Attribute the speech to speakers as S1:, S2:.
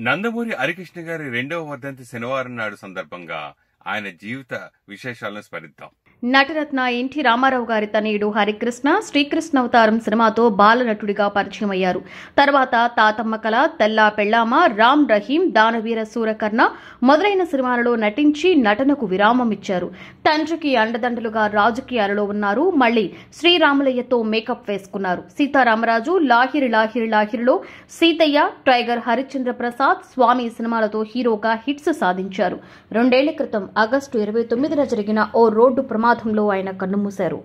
S1: నందమూరి హరికృష్ణ గారి రెండవ వర్ధంతి శనివారం నాడు సందర్భంగా ఆయన జీవిత విశేషాలను స్మరిద్దాం.
S2: నటరత్న ఎన్టీ రామారావు గారి తనయుడు హరికృష్ణ శ్రీకృష్ణ అవతారం సినిమాతో బాలనటుడిగా పరిచయం అయ్యారు తర్వాత తాతమ్మ కళ తెల్లా పెళ్ళామ రామ్ రహీం దానవీర సూరకర్ణ మొదలైన సినిమాలలో నటించి నటనకు విరామం ఇచ్చారు తండ్రికి అండదండలుగా రాజకీయాలలో ఉన్నారు. మళ్ళీ శ్రీరాములయ్యతో మేకప్ వేసుకున్నారు. సీతారామరాజు లాహిరి లాహిరి లాహిరిలో సీతయ్య టైగర్ హరిశ్చంద్ర ప్రసాద్ స్వామి సినిమాలతో హీరోగా హిట్స్ సాధించారు. రెండేళ్ళ క్రితం ఆగస్టు ఇరవై తొమ్మిదిన జరిగిన ఓ రోడ్డు ప్రమాదంలో ఆయన కన్నుమూశారు.